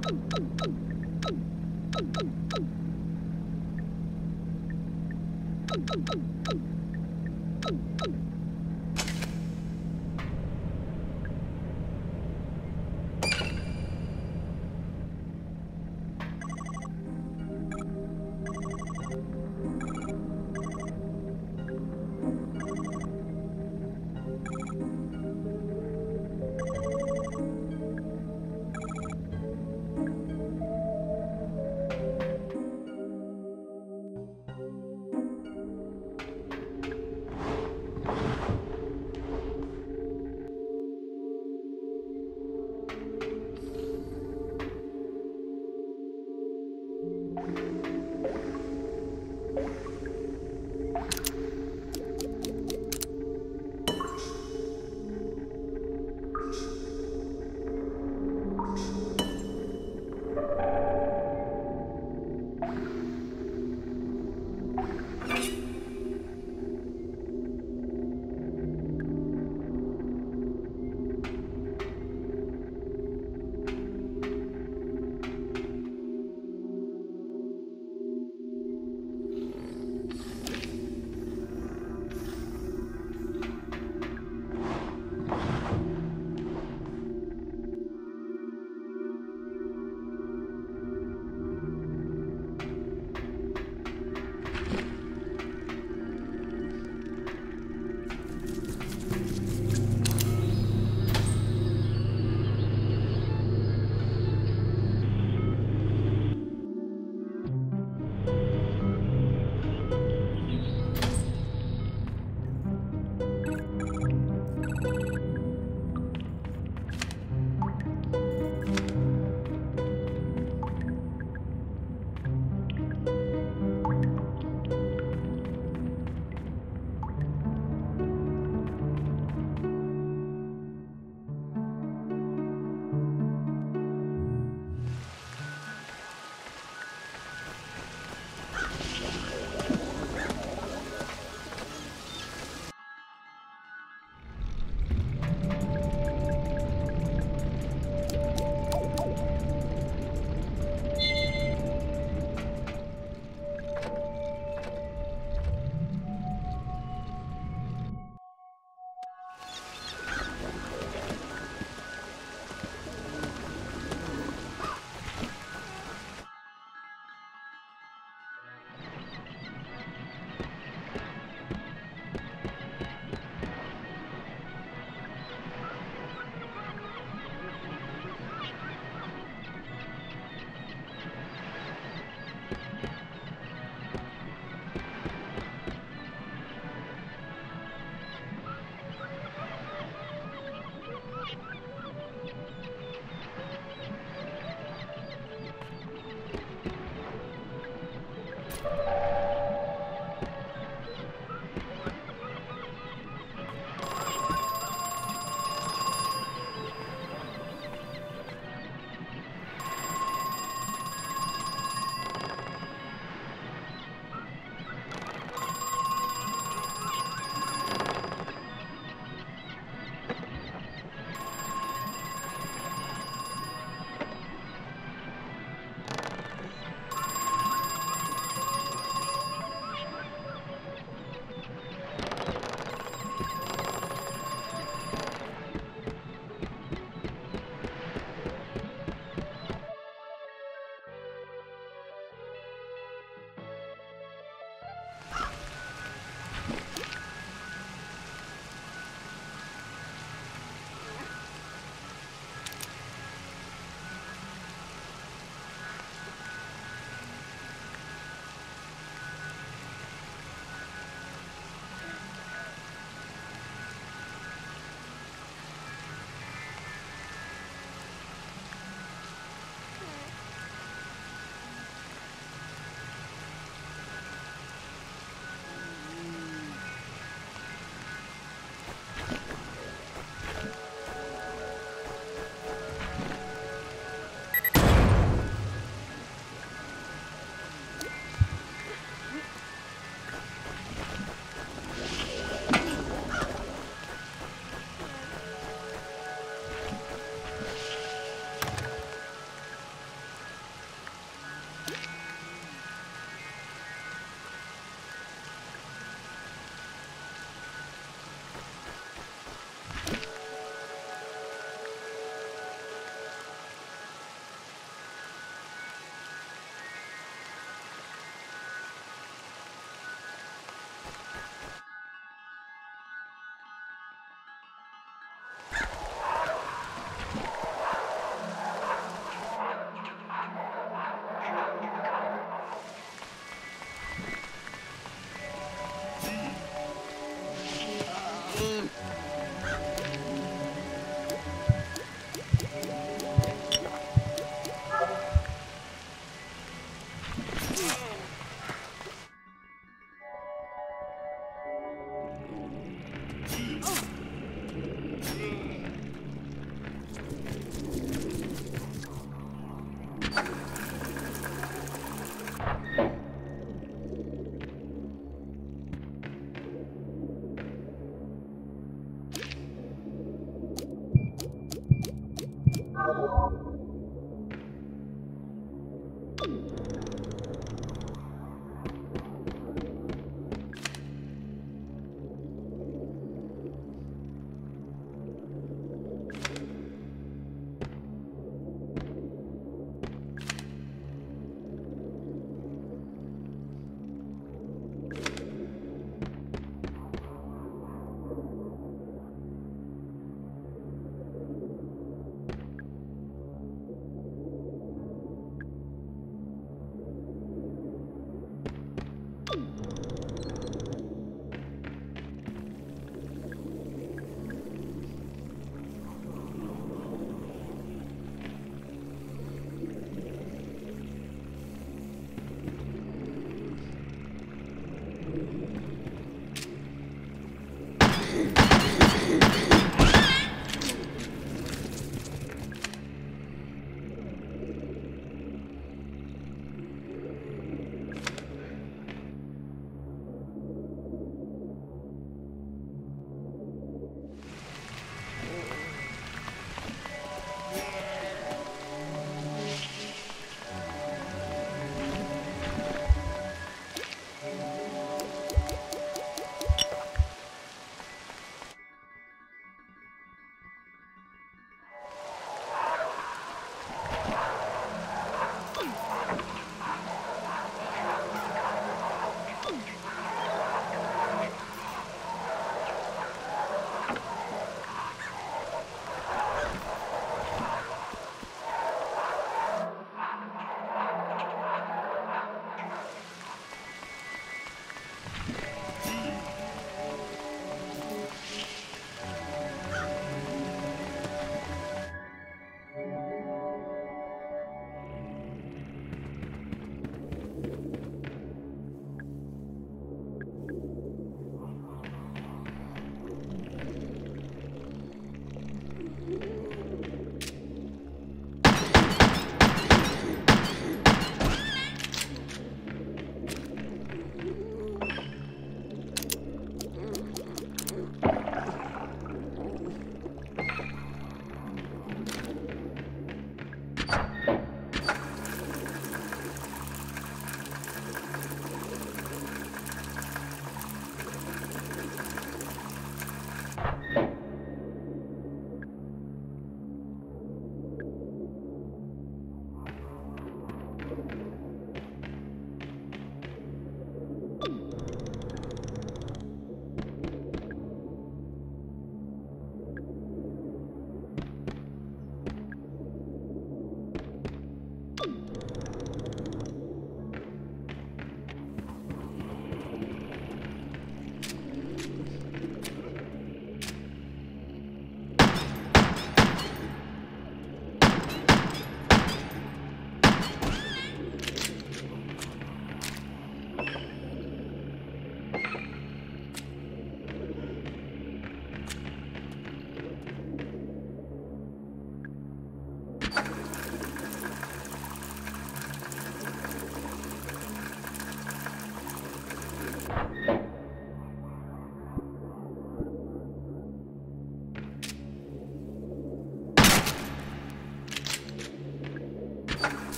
咚咚咚咚咚咚咚咚咚咚咚咚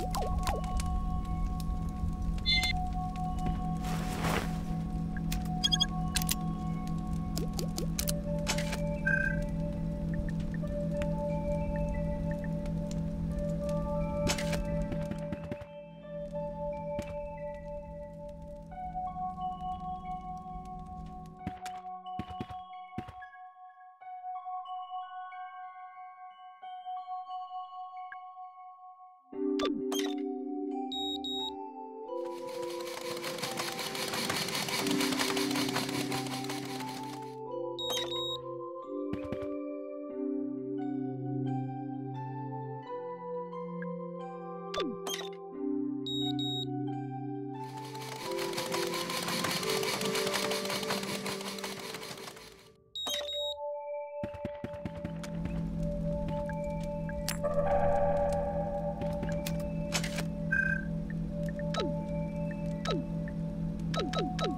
you Boom, boom.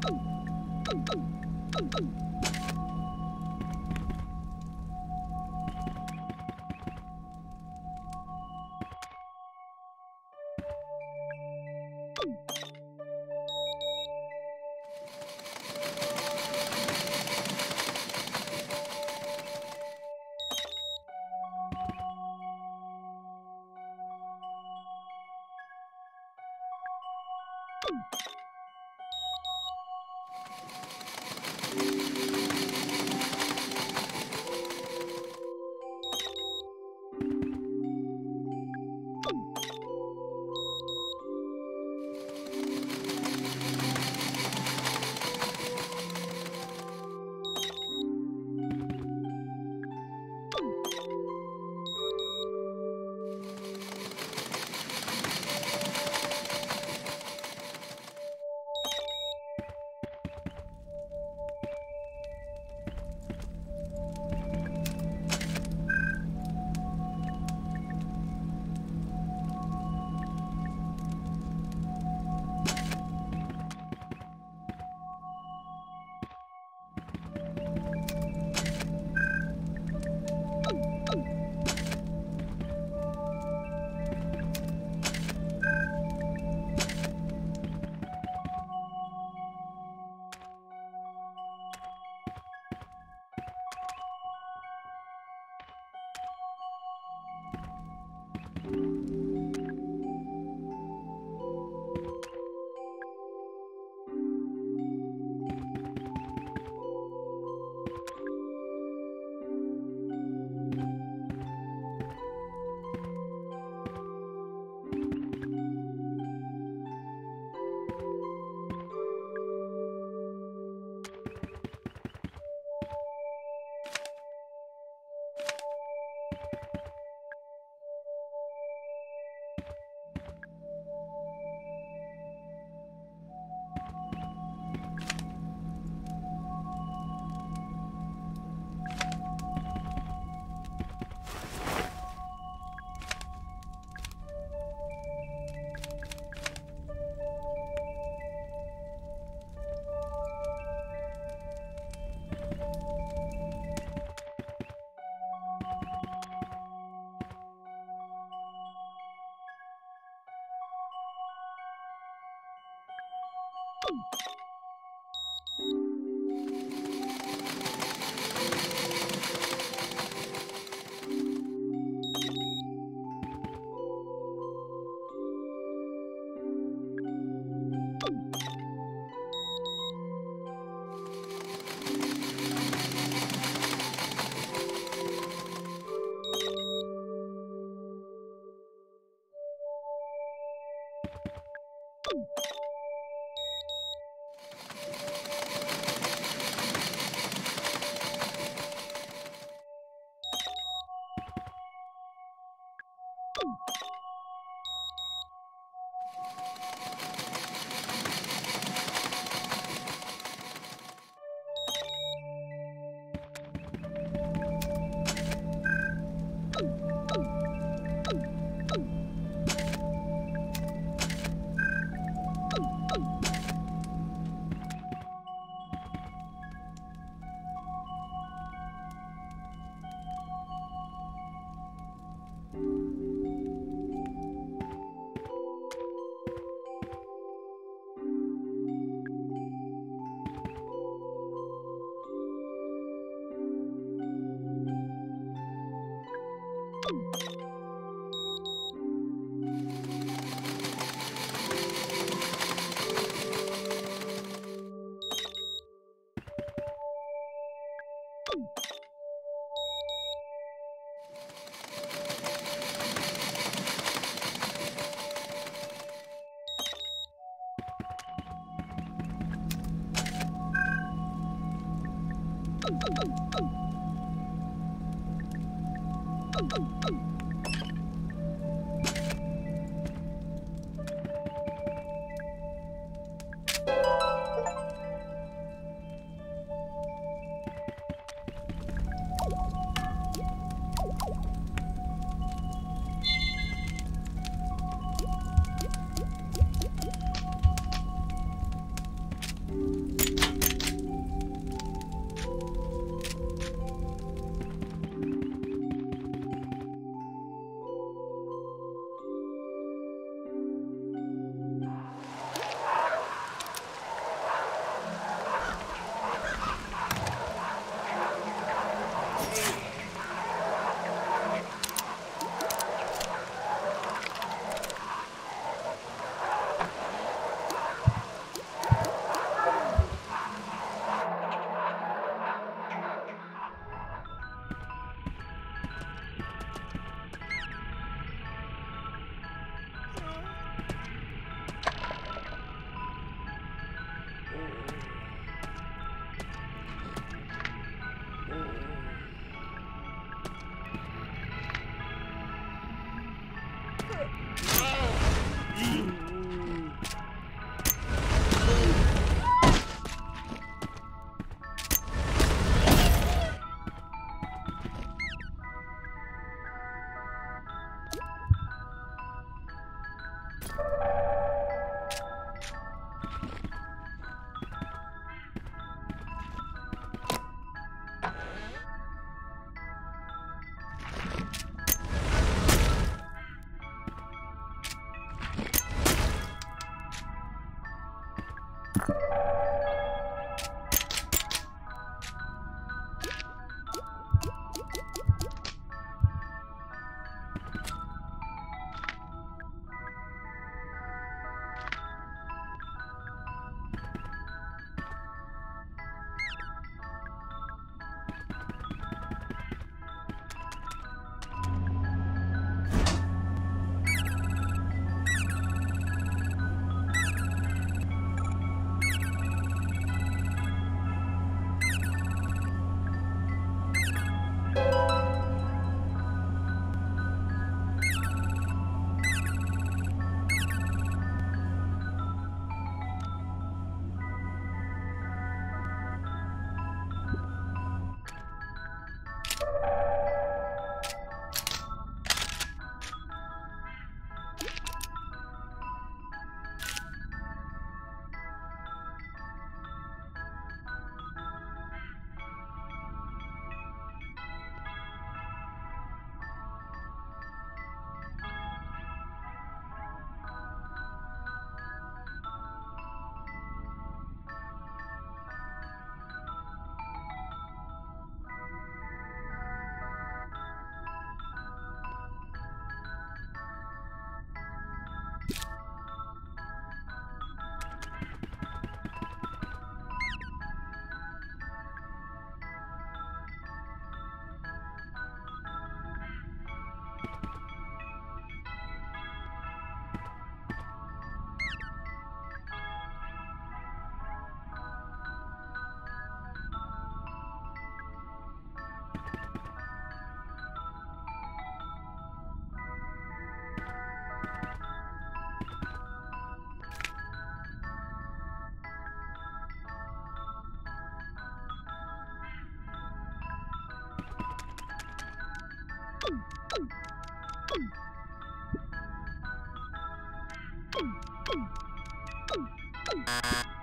you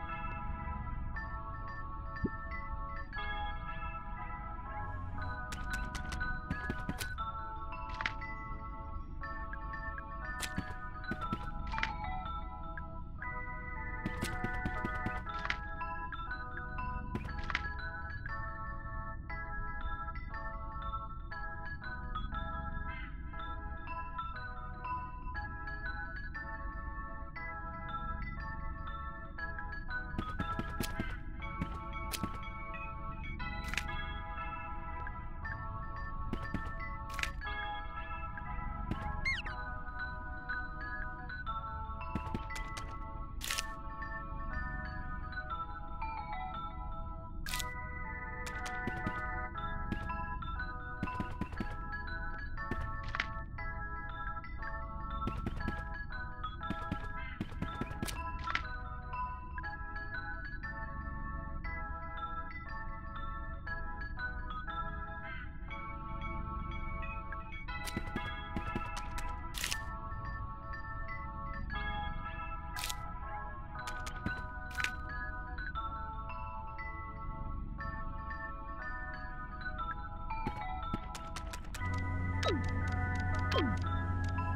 Boom.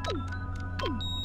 Boom. Boom.